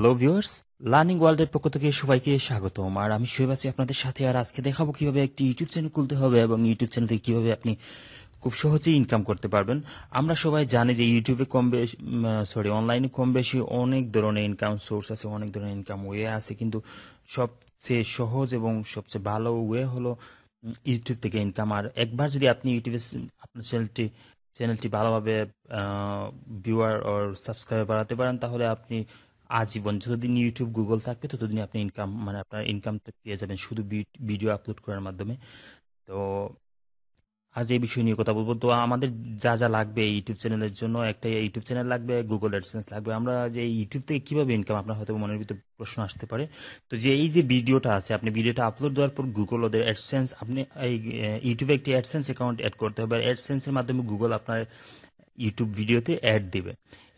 Hello viewers learning ওয়ার্ল্ডের পক্ষ থেকে সবাইকে স্বাগতম। আর আমি শোয়েব আছি আপনাদের সাথে। আর আজকে দেখাবো কীভাবে একটি ইউটিউব চ্যানেল খুলতে হবে এবং ইউটিউব চ্যানেল থেকে কীভাবে আপনি খুব সহজেই ইনকাম করতে পারবেন। আমরা সবাই জানি যে ইউটিউবে কম বেশি সরি অনলাইনে কম বেশি অনেক ধরনের ইনকাম সোর্স আছে, অনেক ধরনের ইনকাম ওয়ে আছে। কিন্তু সবচেয়ে সহজ এবং সবচেয়ে ভালো ওয়ে হলো ইউটিউব থেকে ইনকাম আর একবার যদি আপনি ইউটিউবে আপনার চ্যানেলটি চ্যানেলটি ভালোভাবে ভিউয়ার ওর সাবস্ক্রাইবার বাড়াতে পারেন, তাহলে আপনি আজীবন যতদিন ইউটিউব গুগল থাকবে ততদিন আপনি ইনকাম মানে আপনার ইনকাম পেয়ে যাবেন শুধু ভিডিও আপলোড করার মাধ্যমে। তো আজ এই বিষয় নিয়ে কথা বলব। তো আমাদের যা যা লাগবে ইউটিউব চ্যানেলের জন্য, একটা ইউটিউব চ্যানেল লাগবে গুগল অ্যাডসেন্স লাগবে। আমরা যে ইউটিউব থেকে কীভাবে ইনকাম আপনার হয়তো মনের ভিতরে প্রশ্ন আসতে পারে। তো যে এই যে ভিডিওটা আছে, আপনি ভিডিওটা আপলোড দেওয়ার পর গুগল ওদের অ্যাডসেন্স আপনি এই ইউটিউবে একটি অ্যাডসেন্স অ্যাকাউন্ট অ্যাড করতে হবে। আর অ্যাডসেন্সের মাধ্যমে গুগল আপনার ইউটিউব ভিডিওতে অ্যাড দিবে।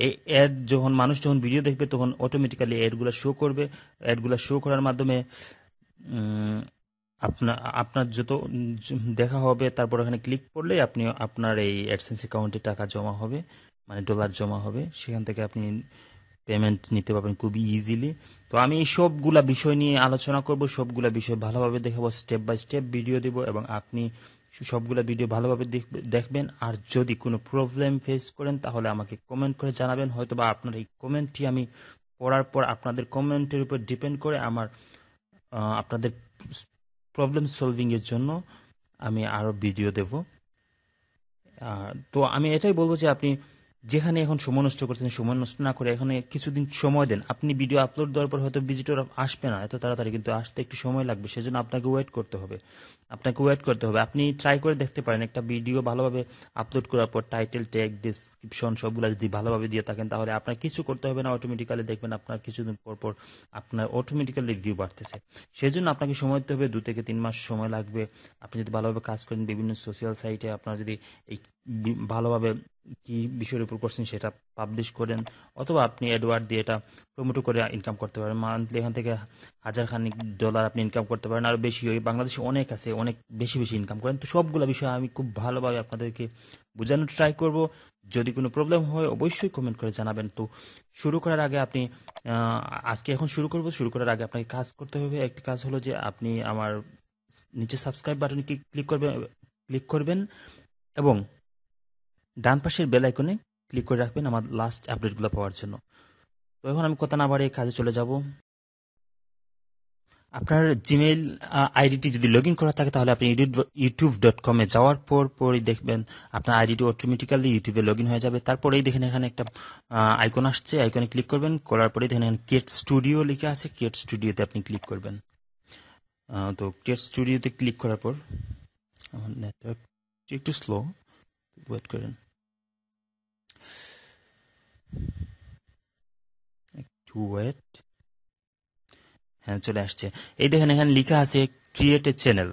এই অ্যাড যখন, মানুষ যখন ভিডিও দেখবে, তখন অটোমেটিক্যালি অ্যাডগুলো শো করবে। অ্যাডগুলো শো করার মাধ্যমে আপনার আপনার যত, দেখা হবে, তারপর এখানে ক্লিক করলে আপনি আপনার এই অ্যাডসেন্স অ্যাকাউন্টে টাকা জমা হবে মানে ডলার জমা হবে। সেখান থেকে আপনি পেমেন্ট নিতে পারবেন খুবই ইজিলি তো আমি এই সবগুলা বিষয় নিয়ে আলোচনা করব, সবগুলা বিষয় ভালোভাবে দেখাবো স্টেপ বাই স্টেপ ভিডিও দেব, এবং আপনি সবগুলা ভিডিও ভালোভাবে দেখবে- দেখবেন। আর যদি কোনো প্রবলেম ফেস করেন, তাহলে আমাকে কমেন্ট করে জানাবেন। হয়তো বা আপনার এই কমেন্টটি আমি পড়ার পর আপনাদের কমেন্টের উপর ডিপেন্ড করে আমার আপনাদের প্রবলেম সলভিংয়ের জন্য আমি আরও ভিডিও দেব। তো আমি এটাই বলব যে আপনি যেখানে এখন সময় নষ্ট করছেন সময় নষ্ট না করে এখানে কিছুদিন সময় দেন। আপনি ভিডিও আপলোড দেওয়ার পর হয়তো ভিজিটর আসবে না, এত তাড়াতাড়ি, কিন্তু আসতে একটু সময় লাগবে, সেজন্য আপনাকে ওয়েট করতে হবে। আপনাকে ওয়েট করতে হবে। আপনি ট্রাই করে দেখতে পারেন, একটা ভিডিও ভালোভাবে আপলোড করার পর টাইটেল ট্যাগ ডিসক্রিপশন সবগুলো যদি ভালোভাবে দিয়ে থাকেন, তাহলে আপনার কিছু করতে হবে না অটোমেটিক্যালি দেখবেন আপনার কিছুদিন পর পর আপনার অটোমেটিক্যালি ভিউ বাড়তেছে। সেজন্য আপনাকে সময় দিতে হবে, দু থেকে তিন মাস সময় লাগবে। আপনি যদি ভালোভাবে কাজ করেন, বিভিন্ন সোশ্যাল সাইটে আপনার যদি এই ভালোভাবে কি বিষয়ের উপর করছেন সেটা পাবলিশ করেন, অথবা আপনি অ্যাডওয়ার্ড দিয়ে এটা প্রমোট করে ইনকাম করতে পারেন। মান্থলি এখান থেকে হাজার খানিক ডলার আপনি ইনকাম করতে পারেন, আর বেশি। ওই বাংলাদেশে অনেক আছে, অনেক বেশি বেশি ইনকাম করেন। তো সবগুলো বিষয় আমি খুব ভালোভাবে আপনাদেরকে বোঝানোর ট্রাই করব। যদি কোনো প্রবলেম হয়, অবশ্যই কমেন্ট করে জানাবেন। তো শুরু করার আগে আপনি আজকে এখন শুরু করব। শুরু করার আগে আপনাকে কাজ করতে হবে। একটি কাজ হলো যে আপনি আমার নিচে সাবস্ক্রাইব বাটনে ক্লিক করবেন ক্লিক করবেন এবং ডান পাশের বেল আইকনে ক্লিক করে রাখবেন আমার লাস্ট আপডেটগুলো পাওয়ার জন্য। তো এখন আমি কথা না বাড়িয়ে কাজে চলে যাব। আপনার জিমেইল আইডিটি যদি লগ ইন করা থাকে তাহলে আপনি ইউটিউব ডট কমে যাওয়ার পর পরই দেখবেন আপনার আইডিটি অটোমেটিক্যালি ইউটিউবে লগ ইন হয়ে যাবে। তারপরেই দেখেন এখানে একটা আইকন আসছে। আইকনে ক্লিক করবেন, করার পরেই দেখেন এখানে স্টুডিও লিখে আছে। ক্রিয়েট স্টুডিওতে আপনি ক্লিক করবেন। তো ক্রিয়েট স্টুডিওতে ক্লিক করার পর নেটওয়ার্ক একটু স্লো ওয়েট করেন একটু ওয়েট হ্যাঁ চলে আসছে। এই দেখেন এখানে লেখা আছে ক্রিয়েট এ চ্যানেল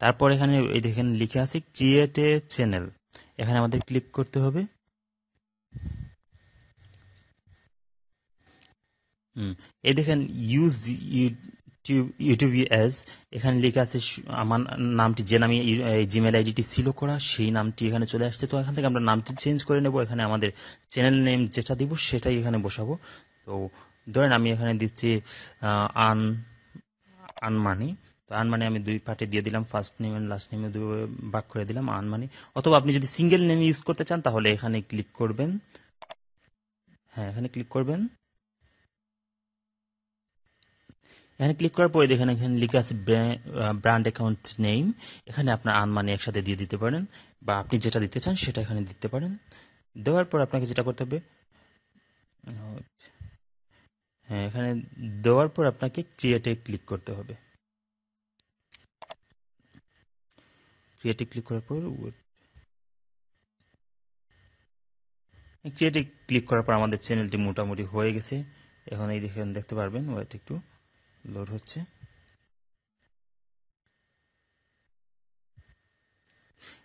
তারপর এখানে এই দেখেন লেখা আছে ক্রিয়েট এ চ্যানেল এখানে আমাদের ক্লিক করতে হবে। হুম, এই দেখেন ইউজ ইউটিউব এস এখানে লেখা আছে আমার নামটি যে নামে জিমেল আইডিটি ছিল করা, সেই নামটি এখানে চলে আসছে। তো এখান থেকে আমরা নামটি চেঞ্জ করে নেব। এখানে আমাদের চ্যানেল নেম যেটা দিব, সেটাই এখানে বসাবো। তো ধরেন আমি এখানে দিচ্ছি আন, আনমানি। তো আনমানি আমি দুই পার্টে দিয়ে দিলাম। ফার্স্ট নেম এন্ড লাস্ট নেমে দুই ভাগ করে দিলাম, আনমানি। অথবা আপনি যদি সিঙ্গেল নেম ইউজ করতে চান, তাহলে এখানে ক্লিক করবেন। হ্যাঁ এখানে ক্লিক করবেন। এখানে ক্লিক করার পরে দেখেন এখানে লিখে আছে ব্র্যান্ড অ্যাকাউন্ট নেম এখানে আপনার আনমানি একসাথে দিয়ে দিতে পারেন বা আপনি যেটা দিতে চান সেটা এখানে দিতে পারেন। দেওয়ার পর আপনাকে যেটা করতে হবে হ্যাঁ এখানে দেওয়ার পর আপনাকে ক্রিয়েটে ক্লিক করতে হবে। ক্রিয়েটে ক্লিক করার পর ক্রিয়েটে ক্লিক করার পর আমাদের চ্যানেলটি মোটামুটি হয়ে গেছে। এখন এই দেখেন, দেখতে পারবেন ওয়েট একটু। লোড হচ্ছে।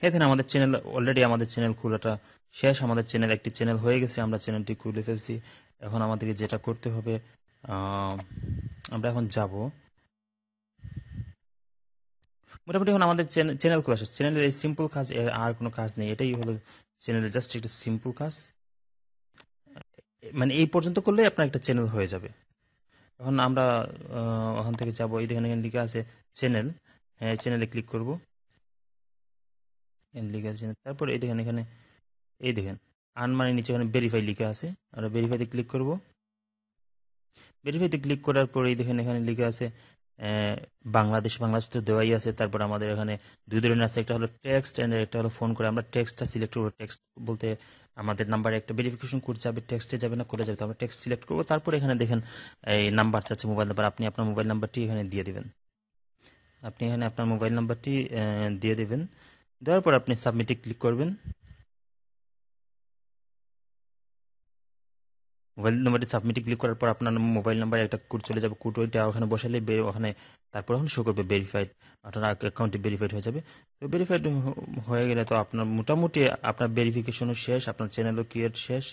এখানে আমাদের চ্যানেল অলরেডি আমাদের চ্যানেল খোলাটা শেষ, আমাদের চ্যানেল একটি চ্যানেল হয়ে গেছে, আমরা চ্যানেলটি খুলে ফেলছি। এখন আমাদেরকে যেটা করতে হবে আমরা এখন যাব। মোটামুটি এখন আমাদের চ্যানেল খোলা শেষ। চ্যানেলের এই সিম্পল কাজ, এর আর কোনো কাজ নেই। এটাই হলো চ্যানেলের জাস্ট একটা সিম্পল কাজ। মানে এই পর্যন্ত করলেই আপনার একটা চ্যানেল হয়ে যাবে। এখন আমরা ওখান থেকে যাব। এই দেখেন এখানে লিখে আছে চ্যানেল হ্যাঁ চ্যানেলে ক্লিক করব। লিখে আছে। তারপর এই দেখেন এখানে, এই দেখেন আন মানে নিচে এখানে ভেরিফাই লিখে আছে। আমরা ভেরিফাইতে ক্লিক করব। ভেরিফাইতে ক্লিক করার পর এই দেখেন এখানে লিখে আছে বাংলাদেশ বাংলাদেশ তো দেওয়াই আছে। তারপর আমাদের এখানে দুই ধরনের আছে। একটা হলো টেক্সট অ্যান্ড একটা হলো ফোন করে। আমরা টেক্সটটা সিলেক্ট করব। টেক্সট বলতে আমাদের নাম্বারে একটা ভেরিফিকেশন কোড যাবে টেক্সটে যাবে না করে যাবে, তো আমরা টেক্সট সিলেক্ট করব। তারপর এখানে দেখেন, এই নাম্বার চাচ্ছে মোবাইল নাম্বার আপনি আপনার মোবাইল নাম্বারটি এখানে দিয়ে দেবেন। আপনি এখানে আপনার মোবাইল নাম্বারটি দিয়ে দেবেন। দেওয়ার পর আপনি সাবমিটে ক্লিক করবেন। মোবাইল নাম্বারটি সাবমিটে ক্লিক করার পর আপনার মোবাইল নাম্বারে একটা কোড চলে যাবে। কোড ওইটা ওখানে বসালে ওখানে তারপর ওখানে শো করবে ভেরিফাইড আপনার অ্যাকাউন্টটি ভেরিফাইড হয়ে যাবে। তো ভেরিফাইড হয়ে গেলে তো আপনার মোটামুটি আপনার ভেরিফিকেশনও শেষ, আপনার চ্যানেলও ক্রিয়েট শেষ।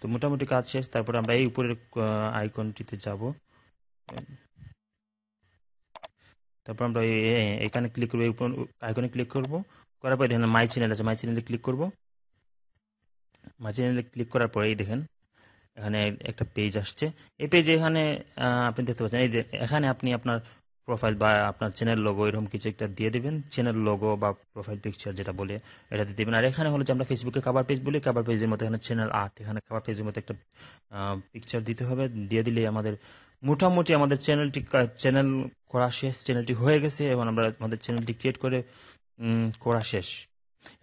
তো মোটামুটি কাজ শেষ, তারপর আমরা এই উপরের আইকনটিতে যাব। তারপর আমরা এখানে ক্লিক করব, এই আইকনে ক্লিক করব। করার পর দেখেন মাই চ্যানেল আছে মাই চ্যানেলে ক্লিক করব। মাই চ্যানেলে ক্লিক করার পরে এই দেখেন এখানে একটা পেজ আসছে। এই পেজে এখানে আপনি দেখতে পাচ্ছেন, এই এখানে আপনি আপনার প্রোফাইল বা আপনার চ্যানেল লোগো এরকম কিছু একটা দিয়ে দেবেন। চ্যানেল লোগো বা প্রোফাইল পিকচার যেটা বলে এটা দিয়ে দেবেন। আর এখানে হলো যে আমরা ফেসবুকে কাভার পেজ বলি কাভার পেজের মতো এখানে চ্যানেল আর্ট এখানে কাভার পেজের মতো একটা পিকচার দিতে হবে। দিয়ে দিলে আমাদের মোটামুটি আমাদের চ্যানেলটি চ্যানেল করা শেষ চ্যানেলটি হয়ে গেছে, এবং আমরা আমাদের চ্যানেলটি ক্রিয়েট করে করা শেষ।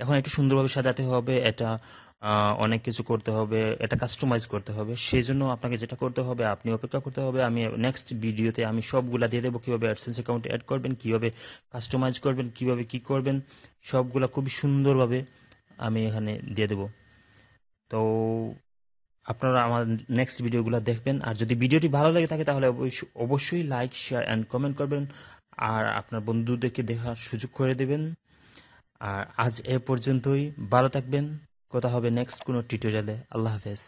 এখন একটু সুন্দরভাবে সাজাতে হবে। এটা অনেক কিছু করতে হবে, এটা কাস্টমাইজ করতে হবে। সেই জন্য আপনাকে যেটা করতে হবে, আপনি অপেক্ষা করতে হবে, আমি নেক্সট ভিডিওতে আমি সবগুলা দিয়ে দেবো, কীভাবে অ্যাডসেন্স অ্যাকাউন্ট অ্যাড করবেন, কীভাবে কাস্টমাইজ করবেন, কীভাবে কি করবেন, সবগুলা খুবই সুন্দরভাবে আমি এখানে দিয়ে দেবো। তো আপনারা আমার নেক্সট ভিডিওগুলো দেখবেন। আর যদি ভিডিওটি ভালো লাগে থাকে, তাহলে অবশ্যই লাইক শেয়ার অ্যান্ড কমেন্ট করবেন। আর আপনার বন্ধুদেরকে দেখার সুযোগ করে দেবেন। আর আজ এ পর্যন্তই। ভালো থাকবেন। কথা হবে নেক্সট কোনো টিউটোরিয়ালে আল্লাহ হাফেজ।